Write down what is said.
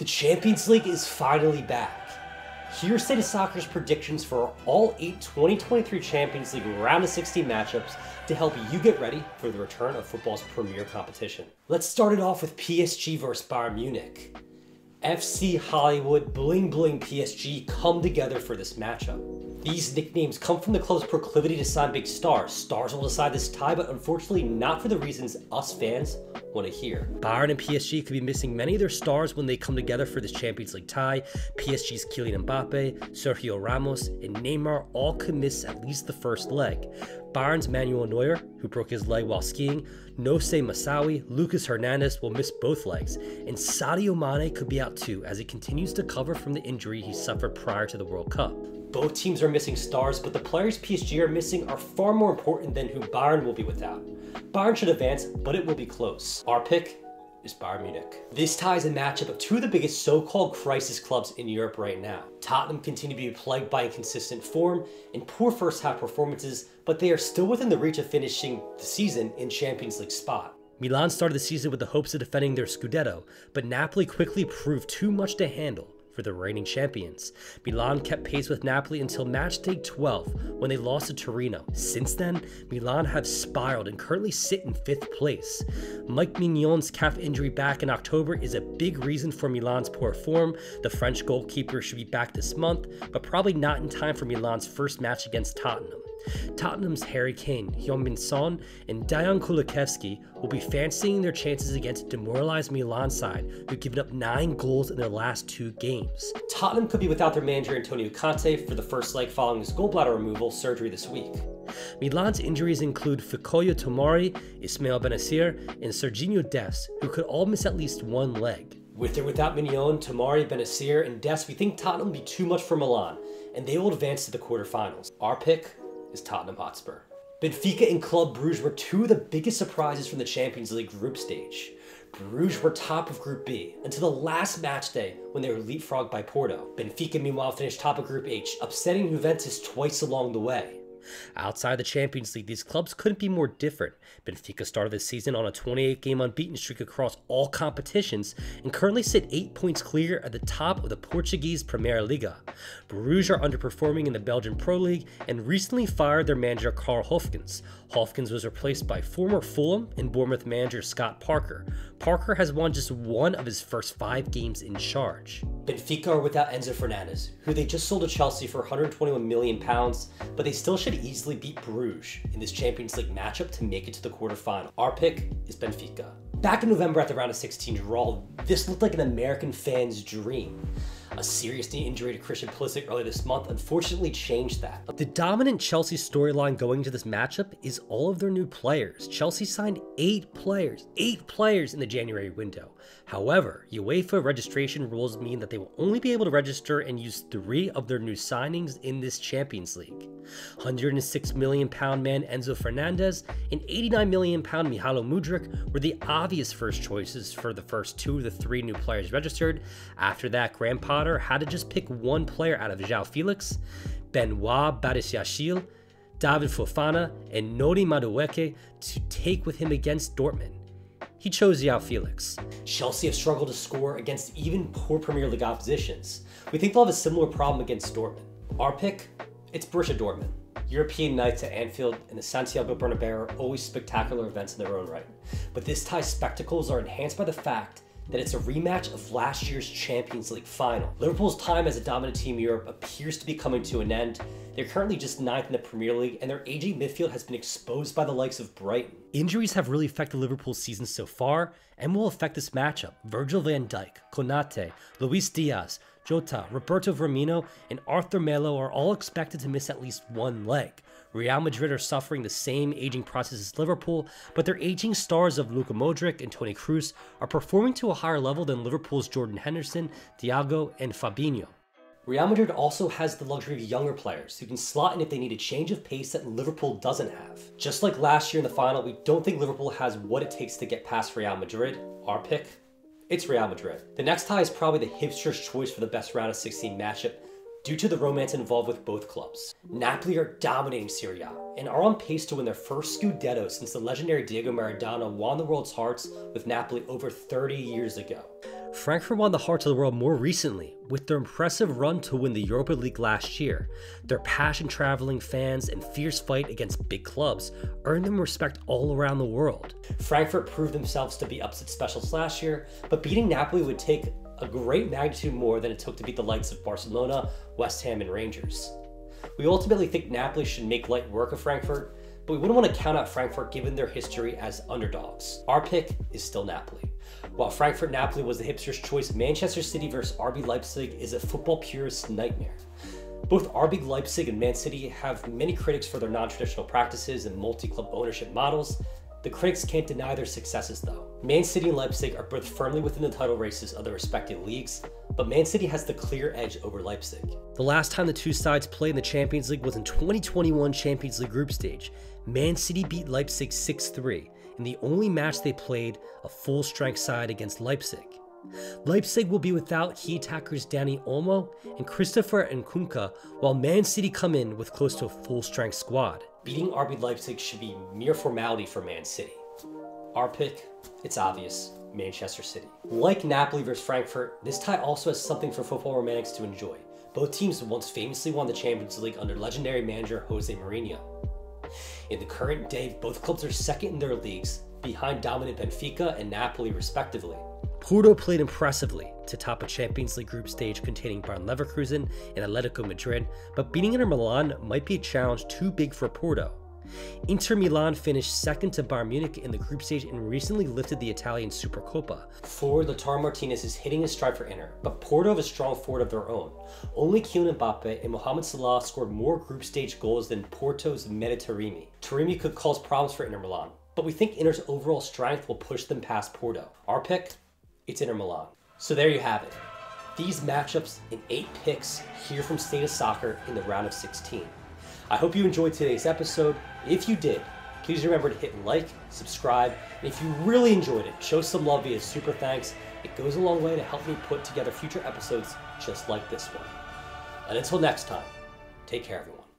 The Champions League is finally back. Here's State of Soccer's predictions for all eight 2023 Champions League round of 16 matchups to help you get ready for the return of football's premier competition. Let's start it off with PSG versus Bayern Munich. FC Hollywood, Bling Bling PSG come together for this matchup. These nicknames come from the club's proclivity to sign big stars. Stars will decide this tie, but unfortunately not for the reasons us fans want to hear. Bayern and PSG could be missing many of their stars when they come together for this Champions League tie. PSG's Kylian Mbappe, Sergio Ramos, and Neymar all could miss at least the first leg. Bayern's Manuel Neuer, who broke his leg while skiing, Noussair Mazraoui, Lucas Hernandez will miss both legs, and Sadio Mane could be out too as he continues to cover from the injury he suffered prior to the World Cup. Both teams are missing stars, but the players PSG are missing are far more important than who Bayern will be without. Bayern should advance, but it will be close. Our pick is Bayern Munich. This ties a matchup of two of the biggest so-called crisis clubs in Europe right now. Tottenham continue to be plagued by inconsistent form and poor first half performances, but they are still within the reach of finishing the season in Champions League spot. Milan started the season with the hopes of defending their Scudetto, but Napoli quickly proved too much to handle the reigning champions. Milan kept pace with Napoli until match day 12 when they lost to Torino. Since then, Milan have spiraled and currently sit in 5th place. Mike Maignan calf injury back in October is a big reason for Milan's poor form. The French goalkeeper should be back this month, but probably not in time for Milan's first match against Tottenham. Tottenham's Harry Kane, Heung-min Son, and Dejan Kulusevski will be fancying their chances against a demoralized Milan side who've given up 9 goals in their last two games. Tottenham could be without their manager Antonio Conte for the first leg following his gallbladder removal surgery this week. Milan's injuries include Fikayo Tomori, Ismail Bennacer, and Sergiño Dest, who could all miss at least one leg. With or without Maignan, Tomori, Bennacer, and Dest, we think Tottenham will be too much for Milan, and they will advance to the quarterfinals. Our pick is Tottenham Hotspur. Benfica and Club Bruges were two of the biggest surprises from the Champions League group stage. Bruges were top of Group B until the last match day when they were leapfrogged by Porto. Benfica meanwhile finished top of Group H, upsetting Juventus twice along the way. Outside the Champions League, these clubs couldn't be more different. Benfica started the season on a 28 game unbeaten streak across all competitions and currently sit 8 points clear at the top of the Portuguese Primeira Liga. Bruges are underperforming in the Belgian Pro League and recently fired their manager Carl Hoefkens. Hoefkens was replaced by former Fulham and Bournemouth manager Scott Parker. Parker has won just one of his first five games in charge. Benfica are without Enzo Fernandez, who they just sold to Chelsea for 121 million pounds, but they still should easily beat Bruges in this Champions League matchup to make it to the quarterfinal. Our pick is Benfica. Back in November at the round of 16 draw, this looked like an American fan's dream. A serious knee injury to Christian Pulisic earlier this month unfortunately changed that. The dominant Chelsea storyline going into this matchup is all of their new players. Chelsea signed eight players, eight players in the January window. However, UEFA registration rules mean that they will only be able to register and use three of their new signings in this Champions League. 106 million pound man Enzo Fernandez and 89 million pound Mykhailo Mudryk were the obvious first choices for the first two of the three new players registered. After that, Graham Potter had to just pick one player out of João Felix, Benoit Badiashile, David Fofana, and Noni Madueke to take with him against Dortmund. He chose João Felix. Chelsea have struggled to score against even poor Premier League oppositions. We think they'll have a similar problem against Dortmund. Our pick? It's Borussia Dortmund. European nights at Anfield and the Santiago Bernabeu are always spectacular events in their own right. But this tie's spectacles are enhanced by the fact that it's a rematch of last year's Champions League final. Liverpool's time as a dominant team in Europe appears to be coming to an end. They're currently just ninth in the Premier League, and their aging midfield has been exposed by the likes of Brighton. Injuries have really affected Liverpool's season so far, and will affect this matchup. Virgil van Dijk, Konate, Luis Diaz, Jota, Roberto Firmino, and Arthur Melo are all expected to miss at least one leg. Real Madrid are suffering the same aging process as Liverpool, but their aging stars of Luka Modric and Toni Kroos are performing to a higher level than Liverpool's Jordan Henderson, Thiago, and Fabinho. Real Madrid also has the luxury of younger players who can slot in if they need a change of pace that Liverpool doesn't have. Just like last year in the final, we don't think Liverpool has what it takes to get past Real Madrid. Our pick? It's Real Madrid. The next tie is probably the hipster's choice for the best round of 16 matchup due to the romance involved with both clubs. Napoli are dominating Serie A and are on pace to win their first Scudetto since the legendary Diego Maradona won the world's hearts with Napoli over 30 years ago. Frankfurt won the hearts of the world more recently with their impressive run to win the Europa League last year. Their passion traveling fans and fierce fight against big clubs earned them respect all around the world. Frankfurt proved themselves to be upset specials last year, but beating Napoli would take a great magnitude more than it took to beat the likes of Barcelona, West Ham, and Rangers. We ultimately think Napoli should make light work of Frankfurt, but we wouldn't want to count out Frankfurt given their history as underdogs. Our pick is still Napoli. While Frankfurt Napoli was the hipster's choice, Manchester City versus RB Leipzig is a football purist's nightmare. Both RB Leipzig and Man City have many critics for their non traditional practices and multi club ownership models, the critics can't deny their successes though. Man City and Leipzig are both firmly within the title races of their respective leagues, but Man City has the clear edge over Leipzig. The last time the two sides played in the Champions League was in 2021 Champions League group stage. Man City beat Leipzig 6-3 in the only match they played a full strength side against Leipzig. Leipzig will be without key attackers Dani Olmo and Christopher Nkunku, while Man City come in with close to a full strength squad. Beating RB Leipzig should be mere formality for Man City. Our pick, it's obvious, Manchester City. Like Napoli versus Frankfurt, this tie also has something for football romantics to enjoy. Both teams once famously won the Champions League under legendary manager Jose Mourinho. In the current day, both clubs are second in their leagues, behind dominant Benfica and Napoli respectively. Porto played impressively to top a Champions League group stage containing Bayern Leverkusen and Atletico Madrid, but beating Inter Milan might be a challenge too big for Porto. Inter Milan finished second to Bayern Munich in the group stage and recently lifted the Italian Supercoppa. Forward Lautaro Martinez is hitting his stride for Inter, but Porto have a strong forward of their own. Only Kylian Mbappe and Mohamed Salah scored more group stage goals than Porto's Mehdi Taremi. Taremi could cause problems for Inter Milan, but we think Inter's overall strength will push them past Porto. Our pick? It's Inter Milan. So there you have it. These matchups in eight picks here from State of Soccer in the round of 16. I hope you enjoyed today's episode. If you did, please remember to hit like, subscribe, and if you really enjoyed it, show some love via super thanks. It goes a long way to help me put together future episodes just like this one. And until next time, take care, everyone.